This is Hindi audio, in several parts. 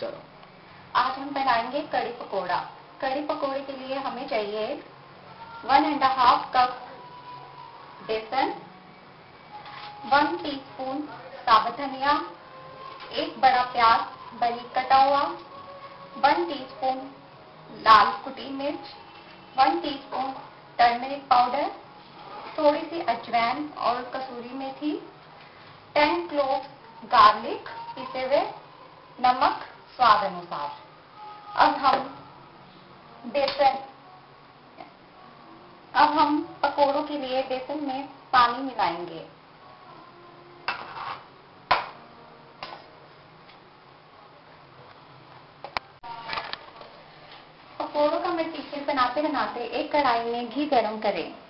चलो। आज हम बनाएँगे कड़ी पकोड़ा। कड़ी पकोड़े के लिए हमें चाहिए वन एंड हाफ़ कप बेसन वन टीस्पून साबुत धनिया, एक बड़ा प्याज बरीक कटा हुआ वन टीस्पून लाल कुटी मिर्च वन टीस्पून टर्मरिक पाउडर थोड़ी सी अजवैन और कसूरी मेथी टेन क्लोव गार्लिक पीसे हुए नमक स्वाद अनुसार। अब हम बेसन, अब हम पकोड़ों के लिए बेसन में पानी मिलाएँगे। पकोड़ों का मटीरियल बनाते बनाते एक कढ़ाई में घी गरम करें।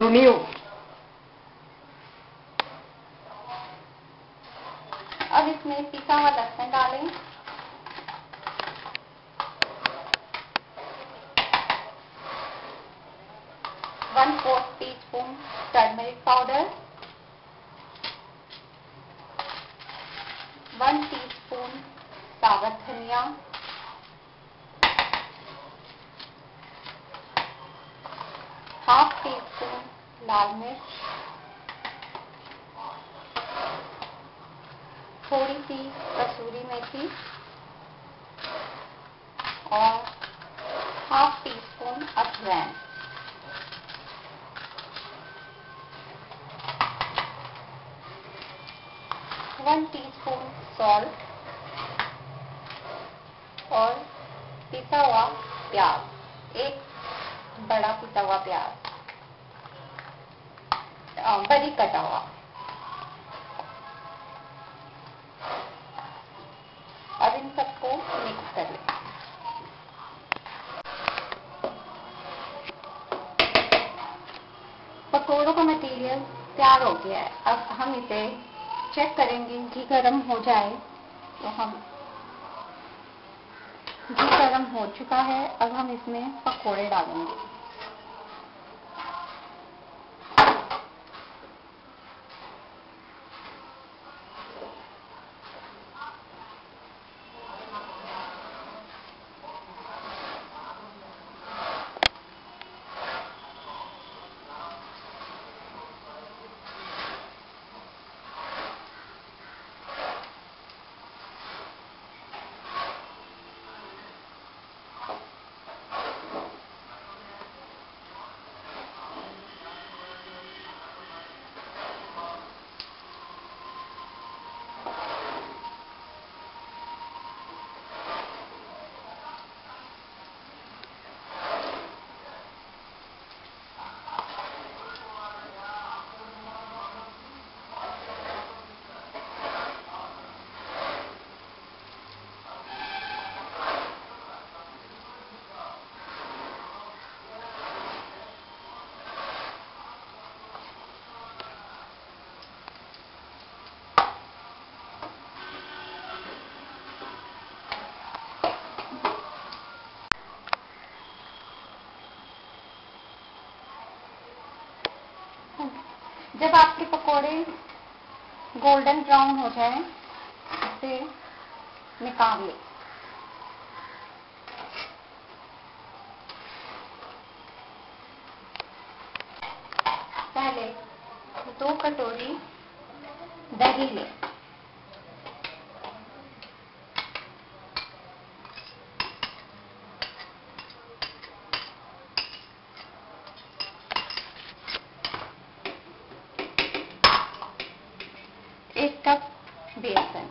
सुनियो। अब इसमें पिसा हुआ लहसुन डालें। One fourth teaspoon turmeric powder one teaspoon साबुत धनिया हाफ़ टी स्पून लाल मिर्च थोड़ी सी कसूरी मेथी और हाफ़ टी स्पून अजवैन वन टीस्पून सॉल्ट और पिसा हुआ प्याज। एक बड़ा पिसा हुआ प्याज। बड़ी कटा हुआ अब इन सबको मिक्स कर लें। पकौड़ों का मटेरियल तैयार हो गया है। अब हम इसे चेक करेंगे, घी गर्म हो जाए तो हम घी गर्म हो चुका है। अब हम इसमें पकोड़े डालेंगे। जब आपके पकोड़े गोल्डन ब्राउन हो जाए इसे निकाल लें पहले दो कटोरी दही लें। एक कप बेसन।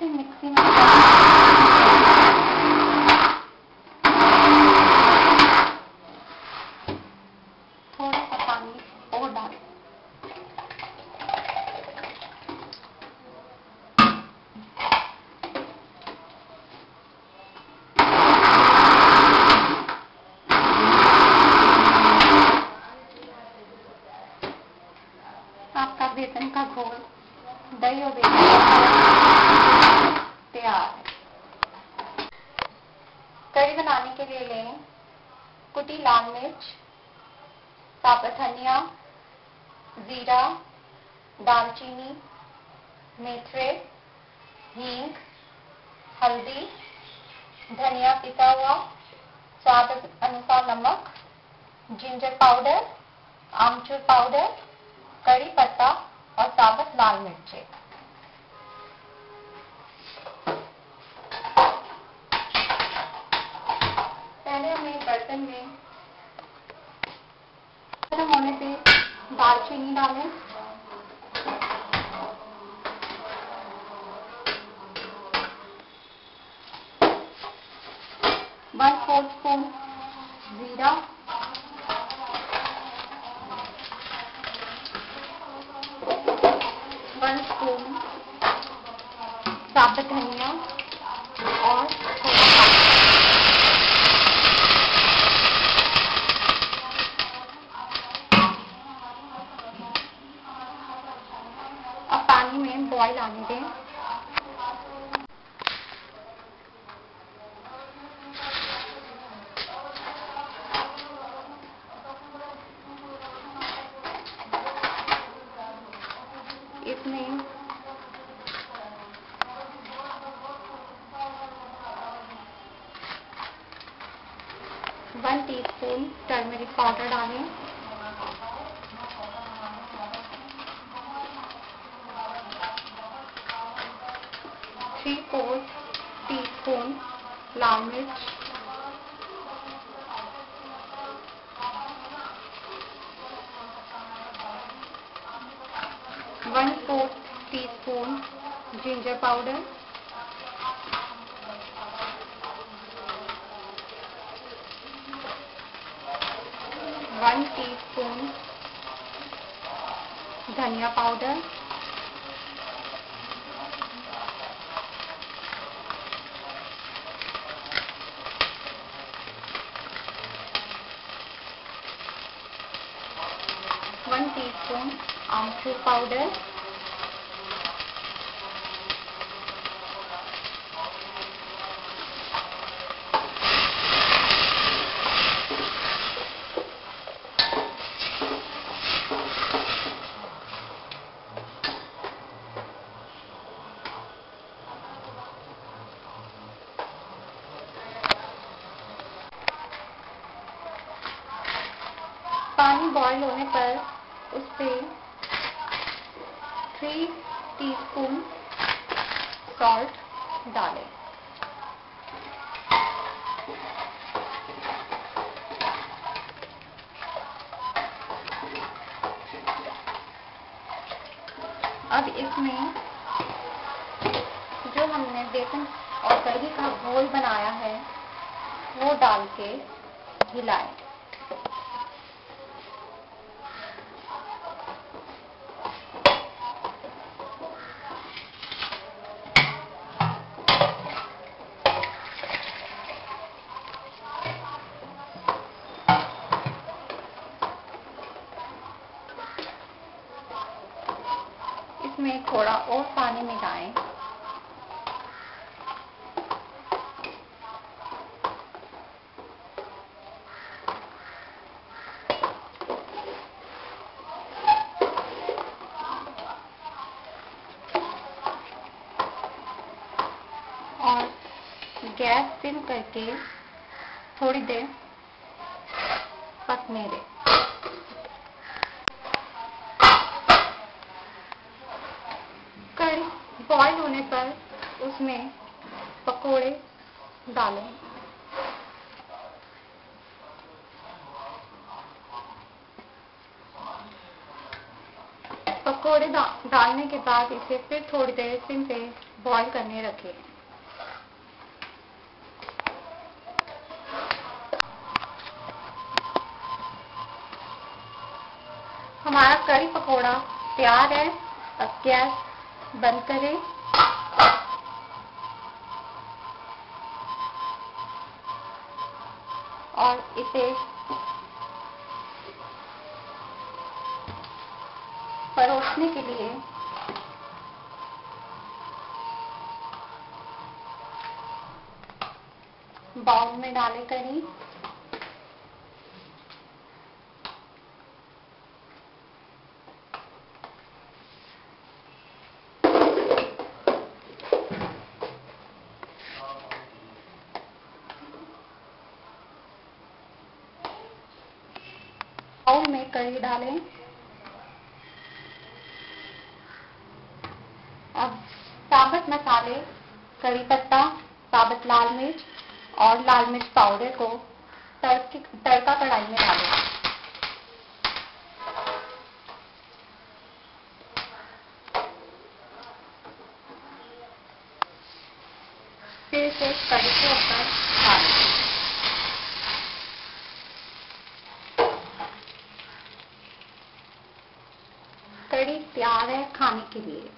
से मिक्सी में थोड़ा सा पानी और डाल। आपका बेसन का घोल। दही और बेसन। बनाने के लिए लें कुटी लाल मिर्च साबुत धनिया, जीरा, दालचीनी, मेथरे, हींग, हल्दी, धनिया पिसा हुआ, स्वाद अनुसार नमक, जिंजर पाउडर, आमचूर पाउडर, कड़ी पत्ता और साबुत लाल मिर्चे। बर्तन में गर्म होने पे दालचीनी डालें। वन फोर्थ स्पून जीरा। वन स्पून साबुत धनिया और थोड़ा पानी अब पानी में दें इसमें वन टीस्पून टर्मरिक पाउडर डालें। थ्री फोर्थ टी स्पून लाल मिर्च one fourth teaspoon ginger powder one teaspoon धनिया पाउडर वन टीस्पून आमचूर पाउडर पानी बॉईल होने पर उस पर थ्री टीस्पून सॉल्ट डालें। अब इसमें जो हमने बेसन और दही का घोल बनाया है, वो डाल के हिलाएँ इसमें थोड़ा और पानी मिलाएँ और गैस सिम करके थोड़ी देर पकने दें कड़ी बॉईल होने पर उसमें पकोड़े डालें। पकोड़े डा, डालने के बाद इसे फिर थोड़ी देर सिम पे बॉईल करने रखें। हमारा करी पकोड़ा तैयार है। अब गैस बंद करें। बाउल में डालें करी। बाउल में कड़ी डालें। अब साबत मसाले कड़ी पत्ता, साबत लाल मिर्च और लाल मिर्च पाउडर को तड़का कढ़ाई में डालें। फिर से कड़ी के ऊपर डालें कड़ी तैयार है खाने के लिए।